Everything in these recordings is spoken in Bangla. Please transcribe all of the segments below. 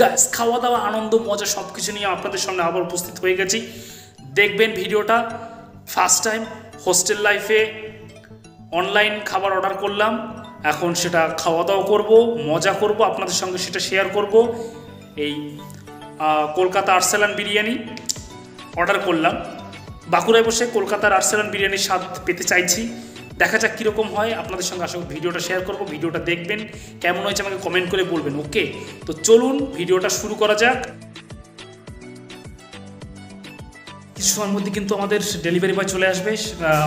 গাছ খাওয়া দাওয়া আনন্দ, মজা সব কিছু নিয়ে আপনাদের সামনে আবার উপস্থিত হয়ে গেছি। দেখবেন ভিডিওটা ফার্স্ট টাইম হোস্টেল লাইফে অনলাইন খাবার অর্ডার করলাম। এখন সেটা খাওয়া দাওয়া করব, মজা করব, আপনাদের সঙ্গে সেটা শেয়ার করব। এই কলকাতা আর্সেলান বিরিয়ানি অর্ডার করলাম। বাঁকুড়ায় বসে কলকাতার আর্সেলান বিরিয়ানির স্বাদ পেতে চাইছি। দেখা যাক কীরকম হয় আপনাদের সঙ্গে আসলে ভিডিওটা শেয়ার করব ভিডিওটা দেখবেন কেমন হয়েছে আমাকে কমেন্ট করে বলবেন ওকে তো চলুন ভিডিওটা শুরু করা যাক। কিছু সময়ের মধ্যে কিন্তু আমাদের ডেলিভারি বয় চলে আসবে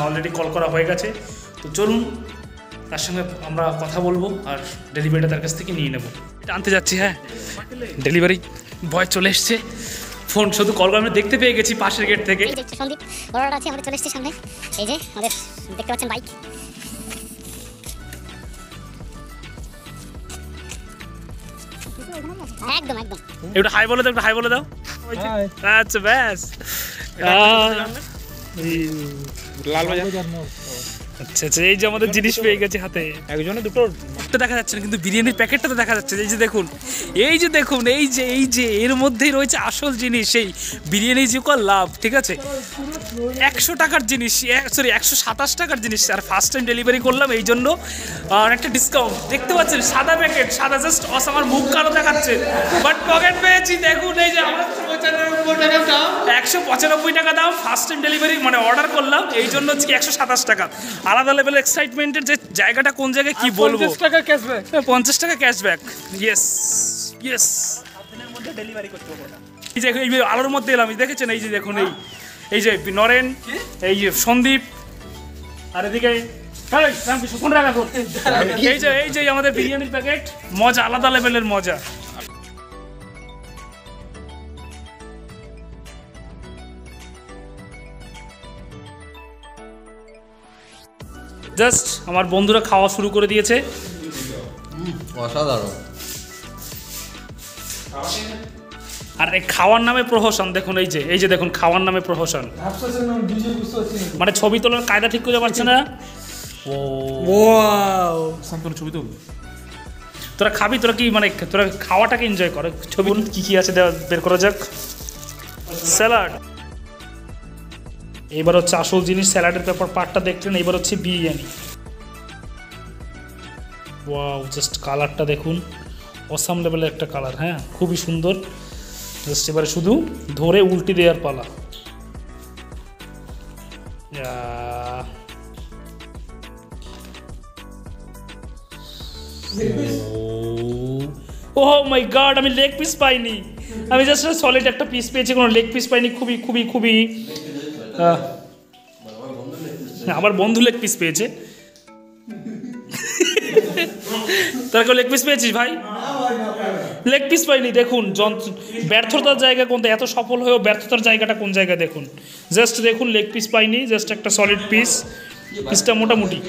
অলরেডি কল করা হয়ে গেছে। তো চলুন তার সঙ্গে আমরা কথা বলব আর ডেলিভারিটা তার কাছ থেকে নিয়ে নেব। এটা আনতে যাচ্ছি হ্যাঁ। ডেলিভারি বয় চলে এসছে। ফোন শুধু কল করে দেখতে পেয়ে গেছি পাশের গেট থেকে। সন্দীপ অর্ডার আছে আমরা চলে এসেছি সামনে। এই যে আমাদের দেখতে পাচ্ছেন বাইক একদম একদম। একটু হাই বলে দাও একটু হাই বলে দাও। আচ্ছা ব্যাস। লাল বাজার আচ্ছা আচ্ছা এই যে আমাদের জিনিস পেয়ে গেছে হাতে। একজনে দুটো তো দেখা যাচ্ছে না কিন্তু বিরিয়ানির প্যাকেটটা তো দেখা যাচ্ছে। এই যে দেখুন এই যে দেখুন এই যে এই যে এর মধ্যেই রয়েছে আসল জিনিস সেই বিরিয়ানি যে কর লাভ ঠিক আছে? একশো টাকার জিনিস সরি একশো সাতাশ টাকার জিনিস আর ফার্স্ট টাইম ডেলিভারি করলাম এই জন্য আর একটা ডিসকাউন্ট দেখতে পাচ্ছেন সাদা প্যাকেট সাদা জাস্ট অস আমার মুখ কালো দেখাচ্ছে। বাট পকেট পেয়েছি দেখুন এই যে আমার একশো পঁচানব্বই টাকা দাম ফার্স্ট টাইম ডেলিভারি মানে অর্ডার করলাম এই জন্য হচ্ছে একশো সাতাশ টাকা। আলাদা লেভেল এক্সাইটমেন্টের যে জায়গাটা কোন জায়গায় কি বলব? টাকা ক্যাশব্যাক হ্যাঁ, পঞ্চাশ টাকা ক্যাশব্যাক ইয়েস ইয়েস এই যে এই যে আলোর মধ্যে এলাম এই দেখেছেন? এই যে দেখুন এই এই যে নরেন এই যে সন্দীপ আর এদিকে। এই যে এই যে আমাদের বিরিয়ানির প্যাকেট মজা আলাদা লেভেলের মজা। জাস্ট আমার বন্ধুরা খাওয়া শুরু করে দিয়েছে। অসাধারণ। আর এই খাওয়ার নামে প্রহসন দেখুন এই যে এই যে দেখুন খাওয়ার নামে প্রহসন। মানে ছবি তোলার কায়দা ঠিক করে পারছে না? ছবি তুল। তোরা খাবি তোরা কি মানে তোরা খাওয়াটাকে এনজয় করে। ছবি কি কি আছে দেওয়া বের করা যাক। স্যালাড এবার হচ্ছে আসল জিনিস স্যালাডের ব্যাপার পার্টটা দেখলেন, এবার হচ্ছে বিরিয়ানি। ওয়াও জাস্ট কালারটা দেখুন। অসাম লেভেলের একটা কালার হ্যাঁ? খুবই সুন্দর। জাস্ট এবারে শুধু ধরে উল্টি দেওয়ার পালা। ও মাই গড আমি লেগ পিস পাইনি। আমি জাস্ট সলিড একটা পিস পেয়েছি, কোনো লেগ পিস পাইনি। খুবই খুবই খুবই। আমার বন্ধু লেগ পিস পেয়েছে। তার লেগ পিস পেয়েছিস ভাই? লেগ পিস পাইনি, দেখুন ব্যর্থতার জায়গা কোনটা, এত সফল হয়েও ব্যর্থতার জায়গাটা কোন জায়গায় দেখুন। জাস্ট দেখুন লেগ পিস পাইনি জাস্ট একটা সলিড পিস পিসটা মোটামুটি।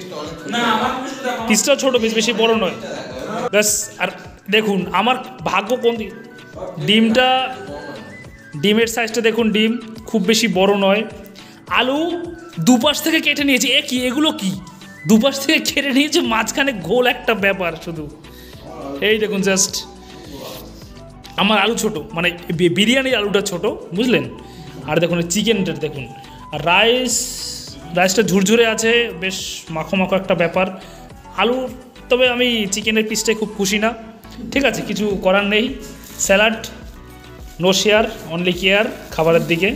পিসটা ছোট পিস বেশি বড় নয়। ব্যাস আর দেখুন, আমার ভাগ্য কোন ডিমটা ডিমের সাইজটা দেখুন, ডিম খুব বেশি বড় নয়। আলু দুপাশ থেকে কেটে নিয়েছে। এ কি? এগুলো কি? দুপাশ থেকে কেটে নিয়েছে, মাঝখানে গোল একটা ব্যাপার শুধু। এই দেখুন জাস্ট আমার আলু ছোট মানে বিরিয়ানির আলুটা ছোট, বুঝলেন? আর দেখুন চিকেনটা দেখুন। আর রাইস রাইসটা ঝুরঝুরে আছে, বেশ মাখো মাখো একটা ব্যাপার। আলু, তবে আমি চিকেনের পিসটাই খুব খুশি না। ঠিক আছে, কিছু করার নেই। Salad no share only care খাবারের দিকে।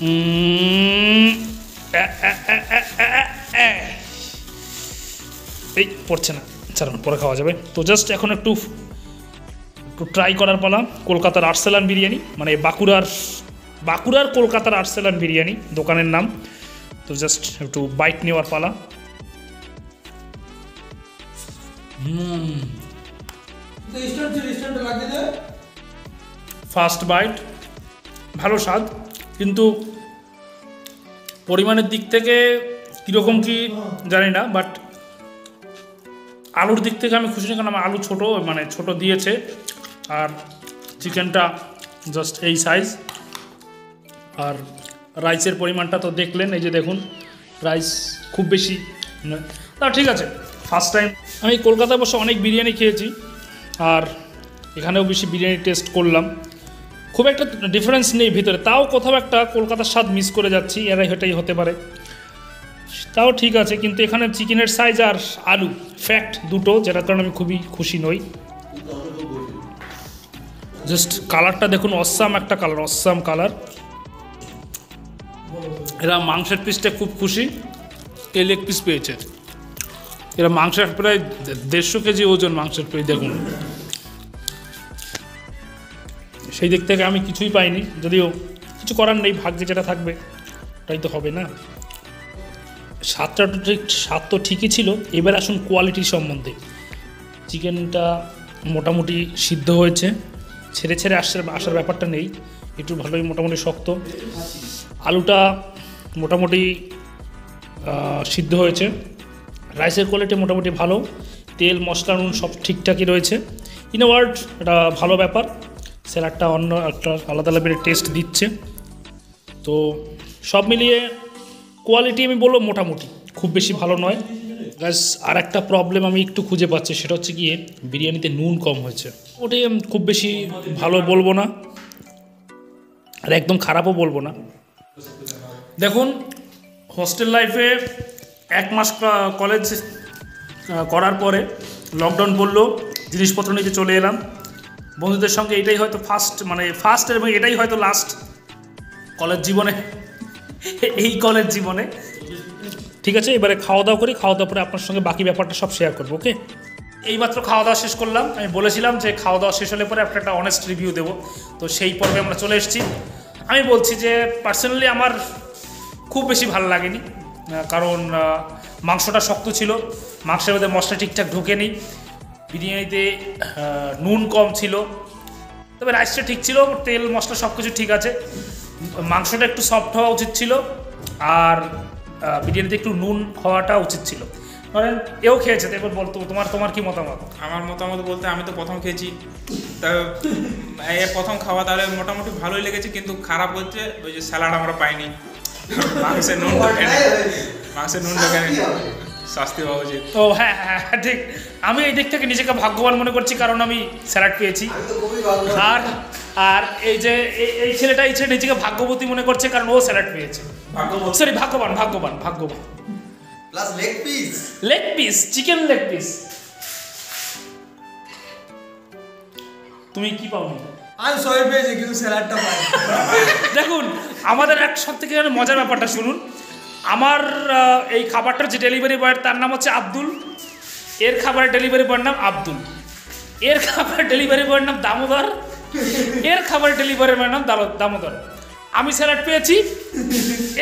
এই পড়ছে না। ছাড়ুন পরে খাওয়া যাবে। তো জাস্ট এখন একটু একটু ট্রাই করার পালা। কলকাতার আর্সেলান বিরিয়ানি মানে বাঁকুড়ার বাঁকুড়ার কলকাতার আর্সেলান বিরিয়ানি দোকানের নাম। তো জাস্ট একটু বাইট নেওয়ার পালা। ফার্স্ট বাইট ভালো স্বাদ। কিন্তু পরিমাণের দিক থেকে কীরকম কি জানি না বাট আলুর দিক থেকে আমি খুশি কারণ আমার আলু ছোট মানে ছোট দিয়েছে, আর চিকেনটা জাস্ট এই সাইজ আর রাইসের পরিমাণটা তো দেখলেন, এই যে দেখুন রাইস খুব বেশি তা ঠিক আছে ফার্স্ট টাইম আমি কলকাতায় বসে অনেক বিরিয়ানি খেয়েছি, আর এখানেও বেশি বিরিয়ানি টেস্ট করলাম। খুব একটা ডিফারেন্স নেই ভিতরে। তাও কোথাও একটা কলকাতার স্বাদ মিস করে যাচ্ছি, এরাই এটাই হতে পারে। তাও ঠিক আছে, কিন্তু এখানে চিকেনের সাইজ আর আলু ফ্যাক্ট দুটো, যেটার কারণে আমি খুবই খুশি নই। জাস্ট কালারটা দেখুন, অসাম একটা কালার অসাম কালার এরা মাংসের পিসটা খুব খুশি, এ লেগ পিস পেয়েছে। এরা মাংসের প্রায় দেড়শো কেজি ওজন মাংসের পিস দেখুন। সেই দিক থেকে আমি কিছুই পাইনি, যদিও কিছু করার নেই, ভাগ্যে যেটা থাকবে ওটাই তো হবে না। স্বাদটা তো ঠিক স্বাদ তো ঠিকই ছিল। এবার আসুন কোয়ালিটি সম্বন্ধে। চিকেনটা মোটামুটি সিদ্ধ হয়েছে। ছেড়ে ছেড়ে আসার আসার ব্যাপারটা নেই। একটু ভালোই মোটামুটি শক্ত। আলুটা মোটামুটি সিদ্ধ হয়েছে। রাইসের কোয়ালিটি মোটামুটি ভালো। তেল, মশলা, নুন সব ঠিকঠাকই রয়েছে। ইন ওয়ার্ড এটা ভালো ব্যাপার। স্যালাডটা অন্য একটা আলাদা লেভেলের টেস্ট দিচ্ছে। তো সব মিলিয়ে কোয়ালিটি আমি বলব মোটামুটি, খুব বেশি ভালো নয়। ব্যাস আর একটা প্রবলেম আমি একটু খুঁজে পাচ্ছি, সেটা হচ্ছে গিয়ে বিরিয়ানিতে নুন কম হয়েছে। ওটাই আমি খুব বেশি ভালো বলব না, আর একদম খারাপও বলব না। দেখুন হোস্টেল লাইফে এক মাস কলেজ করার পরে লকডাউন পড়ল জিনিসপত্র নিতে চলে এলাম। বন্ধুদের সঙ্গে এটাই হয়তো ফার্স্ট মানে ফার্স্ট এবং এটাই হয়তো লাস্ট কলেজ জীবনে। এই কলেজ জীবনে। ঠিক আছে, এবারে খাওয়া দাওয়া করি, খাওয়া দাওয়া পরে আপনার সঙ্গে বাকি ব্যাপারটা সব শেয়ার করব ওকে এইমাত্র খাওয়া দাওয়া শেষ করলাম। আমি বলেছিলাম যে খাওয়া দাওয়া শেষ হলে পরে একটা একটা অনেস্ট রিভিউ দেবো। তো সেই পর্বে আমরা চলে এসেছি। আমি বলছি যে পার্সোনালি আমার খুব বেশি ভালো লাগেনি। কারণ মাংসটা শক্ত ছিল। মাংসের মধ্যে মশলা ঠিকঠাক ঢোকেনি। বিরিয়ানিতে নুন কম ছিল। তবে রাইসটা ঠিক ছিল তেল মশলা সব কিছু ঠিক আছে। মাংসটা একটু সফট হওয়া উচিত ছিল আর বিরিয়ানিতে একটু নুন হওয়াটা উচিত ছিল। ধরেন এও খেয়েছে তো এবার বলতো তোমার তোমার কি মতামত? আমার মতামত বলতে আমি তো প্রথম খেয়েছি। তা এ প্রথম খাওয়া তাহলে মোটামুটি ভালোই লেগেছে কিন্তু খারাপ হচ্ছে ওই যে স্যালাড আমরা পাইনি। মাংসের নুন মাংসের নুন ঢোকে না শাস্তি পাওয়া উচিত তো হ্যাঁ হ্যাঁ হ্যাঁ, ঠিক। আমি এই দিক থেকে নিজেকে ভাগ্যবান মনে করছি কারণ আমি স্যালাড পেয়েছি আর আর এই যে এই- এই ছেলেটা এই ছেলে নিজেকে ভাগ্যবতী মনে করছে কারণ ও স্যালাড পেয়েছে। সরি ভাগ্যবান ভাগ্যবান ভাগ্যবান। Plus leg piece leg piece chicken leg piece তুমি কি পাওনি? আমি সবাই পেয়েছি কিন্তু স্যালাডটা পাই দেখুন আমাদের এক সব থেকে মজার ব্যাপারটা শুনুন। আমার এই খাবারটার যে ডেলিভারি বয়ের তার নাম হচ্ছে আব্দুল। এর খাবারের ডেলিভারি বয়ের নাম আব্দুল। এর খাবার ডেলিভারি বয়ের নাম দামোদর। এর খাবার ডেলিভারি বয়ের নাম দামোদর। আমি স্যালাড পেয়েছি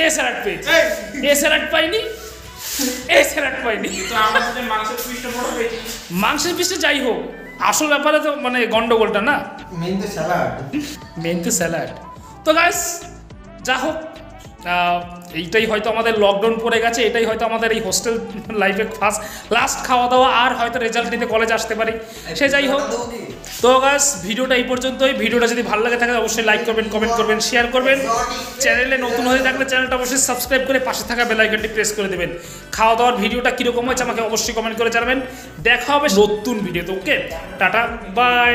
এ স্যালাড পেয়েছি। এ স্যালাড পাইনি এ স্যালাড পাইনি। তো আমরা যদি মাংসের পিসটা যাই হোক আসল ব্যাপারে তো মানে গন্ডগোলটা না? মেন তো স্যালাড মেন তো স্যালাড তো গাইস যা হোক এইটাই হয়তো আমাদের লকডাউন পড়ে গেছে, এটাই হয়তো আমাদের এই হোস্টেল লাইফে ফার্স্ট লাস্ট খাওয়া দাওয়া আর হয়তো রেজাল্ট নিতে কলেজ আসতে পারি। সে যাই হোক। তো গাছ ভিডিওটা এই পর্যন্তই। ভিডিওটা যদি ভালো লাগে থাকে, অবশ্যই লাইক করবেন কমেন্ট করবেন শেয়ার করবেন। চ্যানেলে নতুন হয়ে থাকলে চ্যানেলটা অবশ্যই সাবস্ক্রাইব করে পাশে থাকা বেলাইকনটি প্রেস করে দেবেন। খাওয়া দাওয়ার ভিডিওটা কীরকম হয়েছে আমাকে অবশ্যই কমেন্ট করে জানাবেন। দেখা হবে নতুন ভিডিওতে ওকে টাটা বাই